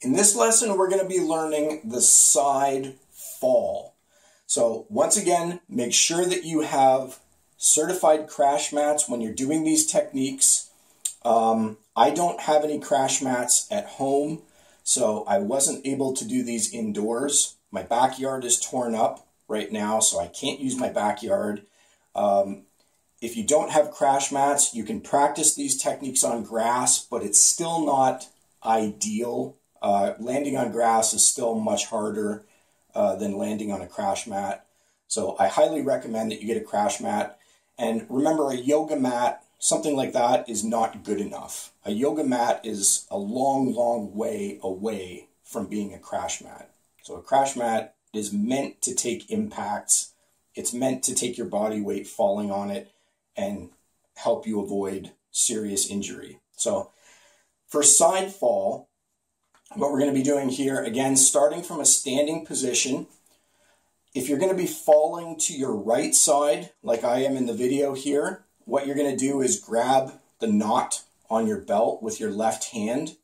In this lesson, we're going to be learning the side fall. So once again, make sure that you have certified crash mats when you're doing these techniques. Um, I don't have any crash mats at home, so I wasn't able to do these indoors. My backyard is torn up right now, so I can't use my backyard. Um, if you don't have crash mats, you can practice these techniques on grass, but it's still not ideal uh, landing on grass is still much harder uh, than landing on a crash mat. So I highly recommend that you get a crash mat. And remember, a yoga mat, something like that, is not good enough. A yoga mat is a long, long way away from being a crash mat. So a crash mat is meant to take impacts. It's meant to take your body weight falling on it and help you avoid serious injury. So for side fall, what we're going to be doing here, again, starting from a standing position. If you're going to be falling to your right side, like I am in the video here, what you're going to do is grab the knot on your belt with your left hand,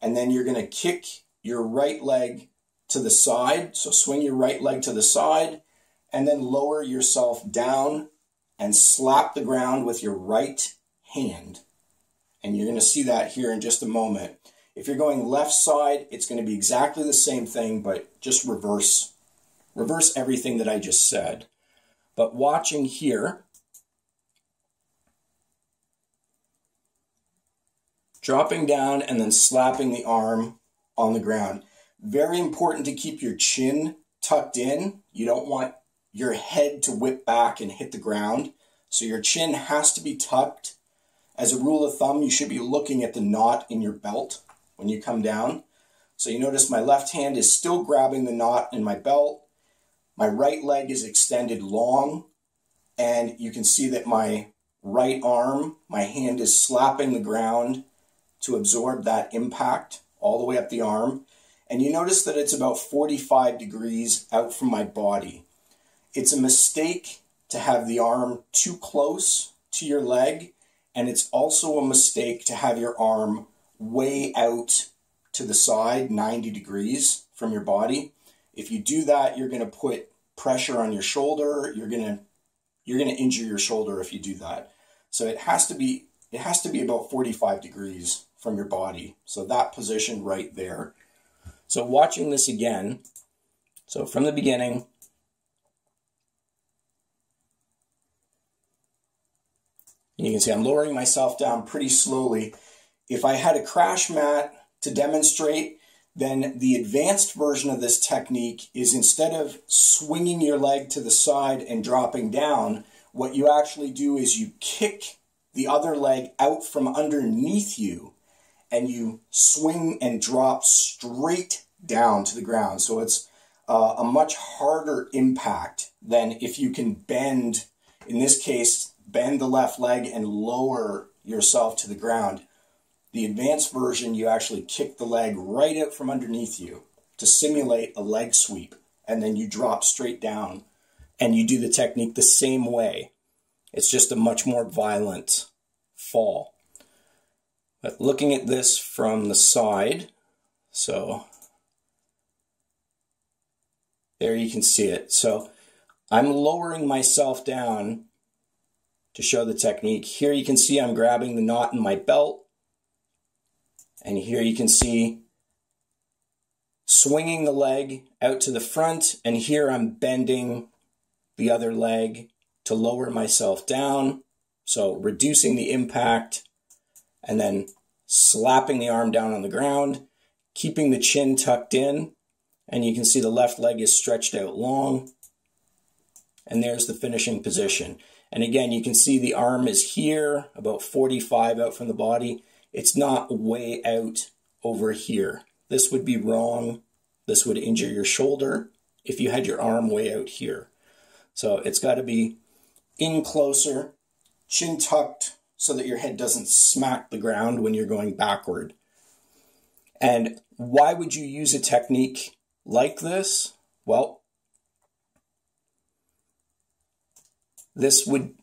and then you're going to kick your right leg to the side. So swing your right leg to the side, and then lower yourself down and slap the ground with your right hand. And you're going to see that here in just a moment. If you're going left side, it's going to be exactly the same thing, but just reverse, reverse everything that I just said. But watching here, dropping down and then slapping the arm on the ground. Very important to keep your chin tucked in. You don't want your head to whip back and hit the ground. So your chin has to be tucked. As a rule of thumb, you should be looking at the knot in your belt when you come down. So you notice my left hand is still grabbing the knot in my belt. My right leg is extended long, and you can see that my right arm, my hand is slapping the ground to absorb that impact all the way up the arm. And you notice that it's about 45 degrees out from my body. It's a mistake to have the arm too close to your leg, and it's also a mistake to have your arm way out to the side, 90 degrees from your body. If you do that, you're going to put pressure on your shoulder. You're going to you're going to injure your shoulder if you do that. So it has to be it has to be about 45 degrees from your body. So that position right there. So watching this again, so from the beginning, you can see I'm lowering myself down pretty slowly if I had a crash mat to demonstrate, then the advanced version of this technique is instead of swinging your leg to the side and dropping down, what you actually do is you kick the other leg out from underneath you and you swing and drop straight down to the ground. So it's uh, a much harder impact than if you can bend, in this case, bend the left leg and lower yourself to the ground. The advanced version, you actually kick the leg right out from underneath you to simulate a leg sweep, and then you drop straight down and you do the technique the same way. It's just a much more violent fall. But looking at this from the side, so there you can see it. So I'm lowering myself down to show the technique. Here you can see I'm grabbing the knot in my belt and here you can see swinging the leg out to the front. And here I'm bending the other leg to lower myself down. So reducing the impact and then slapping the arm down on the ground, keeping the chin tucked in. And you can see the left leg is stretched out long. And there's the finishing position. And again, you can see the arm is here, about 45 out from the body. It's not way out over here. This would be wrong. This would injure your shoulder if you had your arm way out here. So it's got to be in closer, chin tucked so that your head doesn't smack the ground when you're going backward. And why would you use a technique like this? Well, this would,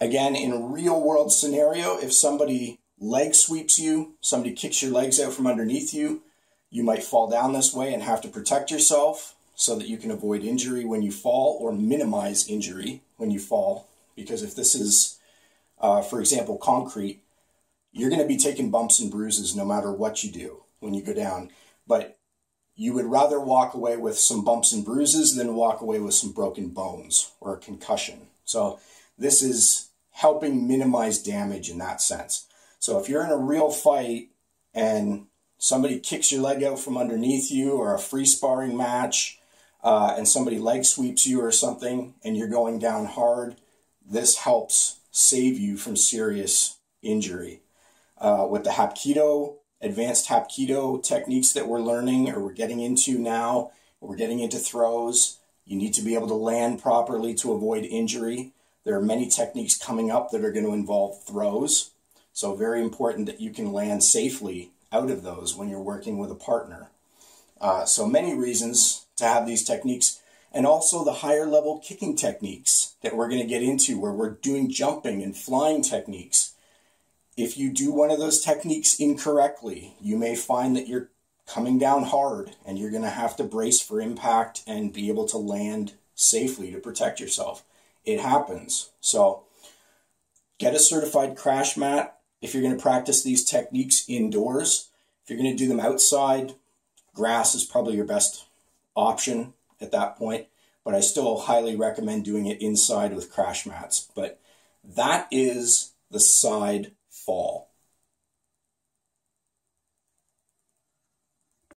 again, in a real world scenario, if somebody leg sweeps you, somebody kicks your legs out from underneath you, You might fall down this way and have to protect yourself so that you can avoid injury when you fall or minimize injury when you fall. Because if this is, uh, for example, concrete, you're going to be taking bumps and bruises no matter what you do when you go down. But you would rather walk away with some bumps and bruises than walk away with some broken bones or a concussion. So this is helping minimize damage in that sense. So if you're in a real fight and somebody kicks your leg out from underneath you or a free sparring match uh, and somebody leg sweeps you or something and you're going down hard, this helps save you from serious injury. Uh, with the Hapkido, advanced Hapkido techniques that we're learning or we're getting into now, we're getting into throws, you need to be able to land properly to avoid injury. There are many techniques coming up that are going to involve throws. So very important that you can land safely out of those when you're working with a partner. Uh, so many reasons to have these techniques and also the higher level kicking techniques that we're going to get into where we're doing jumping and flying techniques. If you do one of those techniques incorrectly, you may find that you're coming down hard and you're going to have to brace for impact and be able to land safely to protect yourself. It happens. So get a certified crash mat if you're going to practice these techniques indoors. If you're going to do them outside, grass is probably your best option at that point, but I still highly recommend doing it inside with crash mats. But that is the side fall.